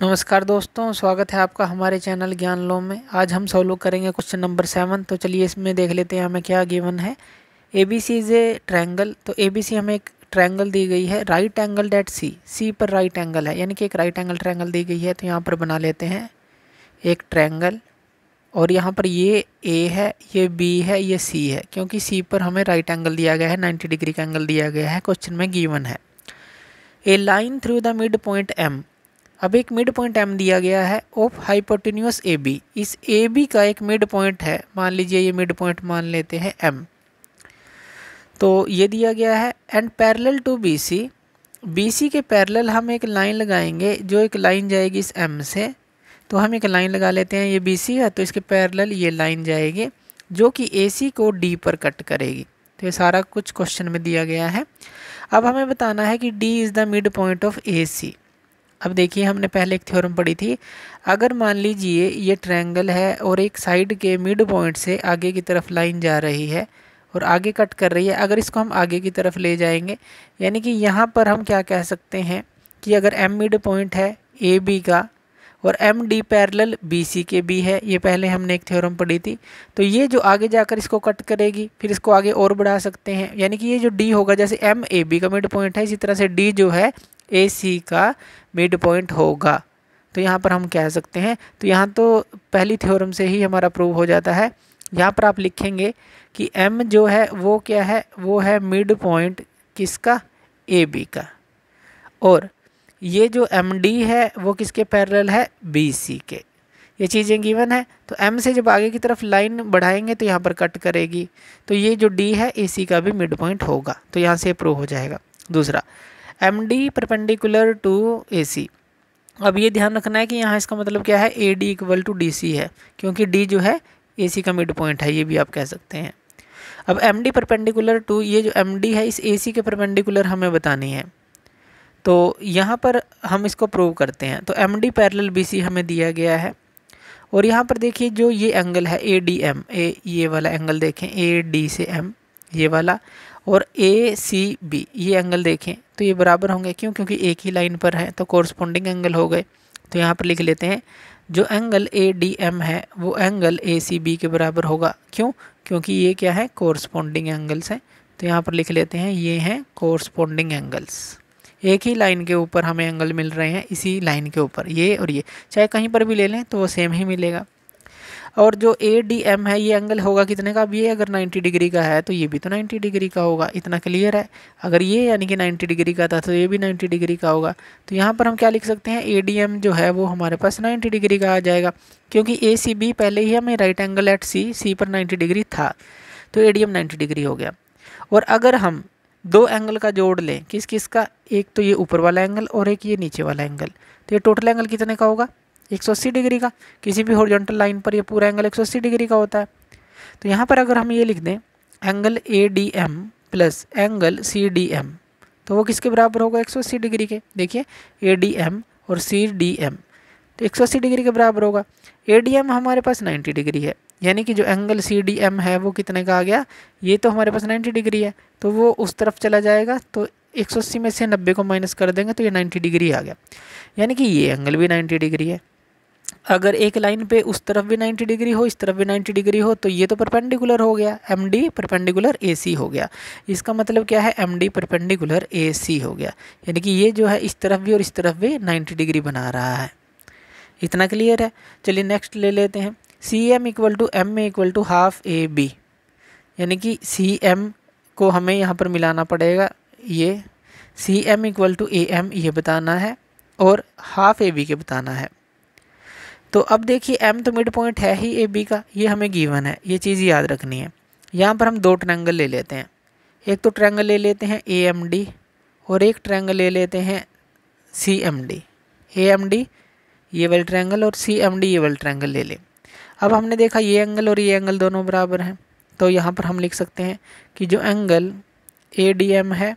नमस्कार दोस्तों, स्वागत है आपका हमारे चैनल ज्ञान लो में। आज हम सोल्व करेंगे क्वेश्चन नंबर सेवन। तो चलिए इसमें देख लेते हैं हमें क्या गिवन है। A B C is a triangle तो ए बी सी हमें एक ट्रैंगल दी गई है right angle that C C पर राइट एंगल है, यानी कि एक राइट एंगल ट्रैंगल दी गई है तो यहाँ पर बना लेते हैं। एक ट्रैंगल और यहाँ पर ये ए है, ये बी है, ये सी है, क्योंकि सी पर हमें राइट एंगल दिया गया है नाइन्टी डिग्री का एंगल दिया गया है, क्वेश्चन में गिवन है। A line through the mid point M अब एक मिड पॉइंट एम दिया गया है ऑफ़ हाइपोटिन्यूस ए बी इस ए बी का एक मिड पॉइंट है। मान लीजिए ये मिड पॉइंट मान लेते हैं एम तो ये दिया गया है। And parallel to B C B C के पैरेलल हम एक लाइन लगाएँगे, जो एक लाइन जाएगी इस एम से। तो हम एक लाइन लगा लेते हैं ये बी सी है तो इसके पैरेलल ये लाइन जाएगी, जो कि ए सी को डी पर कट करेगी। तो ये सारा कुछ क्वेश्चन में दिया गया है। अब हमें बताना है कि D is the mid point of A C अब देखिए, हमने पहले एक थ्योरम पढ़ी थी। अगर मान लीजिए ये ट्रायंगल है और एक साइड के मिड पॉइंट से आगे की तरफ़ लाइन जा रही है और आगे कट कर रही है, अगर इसको हम आगे की तरफ़ ले जाएँगे, यानी कि यहाँ पर हम क्या कह सकते हैं कि अगर एम मिड पॉइंट है ए बी का और M D parallel B C के बी है, ये पहले हमने एक थ्योरम पढ़ी थी। तो ये जो आगे जाकर इसको कट करेगी, फिर इसको आगे और बढ़ा सकते हैं। यानी कि ये जो डी होगा, जैसे एम ए बी का मिड पॉइंट है, इसी तरह से डी जो है ए सी का मिड पॉइंट होगा। तो यहाँ पर हम कह सकते हैं तो यहाँ तो पहली थ्योरम से ही हमारा प्रूव हो जाता है। यहाँ पर आप लिखेंगे कि एम जो है, वो क्या है? वो है मिड पॉइंट किसका? ए बी का। और ये जो एम डी है, वो किसके पैरेलल है? बी सी के। ये चीज़ें गिवन है तो एम से जब आगे की तरफ़ लाइन बढ़ाएँगे तो यहाँ पर कट करेगी। तो ये जो डी है ए सी का भी मिड पॉइंट होगा। तो यहाँ से प्रूव हो जाएगा। दूसरा M D perpendicular to A C अब ये ध्यान रखना है कि यहाँ इसका मतलब क्या है? A D equal to D C है, क्योंकि डी जो है ए सी का मिड पॉइंट है, ये भी आप कह सकते हैं। अब एम डी परपेंडिकुलर टू ये जो एम डी है, इस ए सी के परपेंडिकुलर हमें बतानी है। तो यहाँ पर हम इसको प्रूव करते हैं। तो M D parallel B C हमें दिया गया है। और यहाँ पर देखिए, जो ये एंगल है ए डी एम ए ये वाला एंगल देखें ए डी से एम ये वाला। और ए सी बी ये एंगल देखें तो ये बराबर होंगे क्यों? क्योंकि एक ही लाइन पर है तो कोरस्पॉन्डिंग एंगल हो गए। तो यहाँ पर लिख लेते हैं, जो एंगल ए डी एम है, वो एंगल ए सी बी के बराबर होगा। क्यों? क्योंकि ये क्या है? कोरस्पॉन्डिंग एंगल्स हैं। तो यहाँ पर लिख लेते हैं, ये हैं कोरस्पॉन्डिंग एंगल्स एक ही लाइन के ऊपर हमें एंगल मिल रहे हैं, इसी लाइन के ऊपर, ये और ये। चाहे कहीं पर भी ले लें तो वो सेम ही मिलेगा। और जो ए डी एम है, ये एंगल होगा कितने का? अब ये अगर 90 डिग्री का है तो ये भी तो 90 डिग्री का होगा। इतना क्लियर है? अगर ये यानी कि 90 डिग्री का था तो ये भी 90 डिग्री का होगा। तो यहाँ पर हम क्या लिख सकते हैं? ए डी एम जो है, वो हमारे पास 90 डिग्री का आ जाएगा। क्योंकि ए सी बी पहले ही हमें right angle at C C पर नाइन्टी डिग्री था। तो A D M ninety degree हो गया। और अगर हम दो एंगल का जोड़ लें किस किस का? एक तो ये ऊपर वाला एंगल और एक ये नीचे वाला एंगल तो ये टोटल एंगल कितने का होगा? 180 डिग्री का, किसी भी हॉरिजॉन्टल लाइन पर ये पूरा एंगल 180 डिग्री का होता है। तो यहाँ पर अगर हम ये लिख दें angle A D M plus angle C D M तो वो किसके बराबर होगा 180 डिग्री के? देखिए ए डी एम और सी डी एम तो 180 डिग्री के बराबर होगा। ए डी एम हमारे पास 90 डिग्री है, यानी कि जो एंगल सी डी एम है वो कितने का आ गया? ये तो हमारे पास 90 डिग्री है तो वो उस तरफ़ चला जाएगा तो 180 में से 90 को माइनस कर देंगे तो ये 90 डिग्री आ गया। यानी कि ये एंगल भी 90 डिग्री है। अगर एक लाइन पे उस तरफ़ भी 90 डिग्री हो, इस तरफ़ भी 90 डिग्री हो तो ये तो परपेंडिकुलर हो गया। M D perpendicular A C हो गया। इसका मतलब क्या है? M D perpendicular A C हो गया। यानी कि ये जो है, इस तरफ़ भी और इस तरफ़ भी 90 डिग्री बना रहा है। इतना क्लियर है? चलिए नेक्स्ट ले लेते हैं। C M equal to M equal to half A B यानी कि सी एम को हमें यहाँ पर मिलाना पड़ेगा ये। C M equal to A M ये बताना है और हाफ़ ए बी के बताना है। तो अब देखिए एम तो मिड पॉइंट है ही ए बी का। ये हमें गिवन है। ये चीज़ याद रखनी है। यहाँ पर हम दो ट्रैंगल ले लेते हैं। एक तो ट्रैंगल ले लेते हैं ए एम डी और एक ट्रैंगल ले लेते हैं C M D A M D ये वाले ट्रैंगल और सी एम डी ये वाले ट्रैंगल ले लें। अब हमने देखा ये एंगल और ये एंगल दोनों बराबर हैं। तो यहाँ पर हम लिख सकते हैं कि जो एंगल ए डी एम है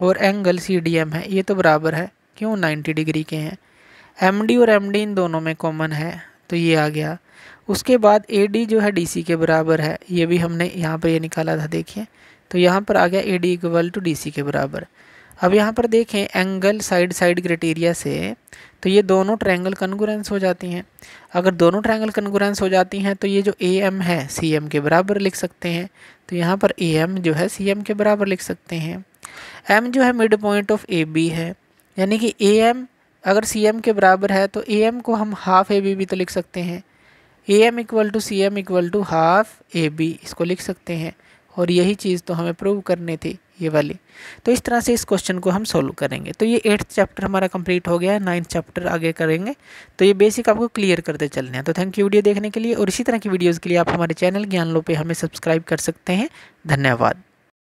और एंगल सी डी एम है, ये तो बराबर है। क्यों? नाइन्टी डिग्री के हैं। एम डी और एम डी इन दोनों में कॉमन है तो ये आ गया। उसके बाद ए डी जो है डी सी के बराबर है, ये भी हमने यहाँ पर ये निकाला था, देखिए। तो यहाँ पर आ गया A D equal to D C के बराबर। अब यहाँ पर देखें एंगल साइड साइड क्राइटेरिया से तो ये दोनों ट्रायंगल कन्गुरेंस हो जाती हैं। अगर दोनों ट्रायंगल कन्गुरेंस हो जाती हैं तो ये जो ए एम है सी एम के बराबर लिख सकते हैं। तो यहाँ पर ए एम जो है सी एम के बराबर लिख सकते हैं। एम जो है mid point of A B है, यानी कि ए एम अगर सी एम के बराबर है तो ए एम को हम हाफ़ ए बी भी तो लिख सकते हैं। A M equal to C M equal to half A B इसको लिख सकते हैं। और यही चीज़ तो हमें प्रूव करनी थी, ये वाली। तो इस तरह से इस क्वेश्चन को हम सोल्व करेंगे। तो ये एट्थ चैप्टर हमारा कंप्लीट हो गया है नाइन्थ चैप्टर आगे करेंगे। तो ये बेसिक आपको क्लियर करते चलने हैं। तो थैंक यू वीडियो देखने के लिए। और इसी तरह की वीडियोज़ के लिए आप हमारे चैनल ज्ञान लो पे हमें सब्सक्राइब कर सकते हैं। धन्यवाद।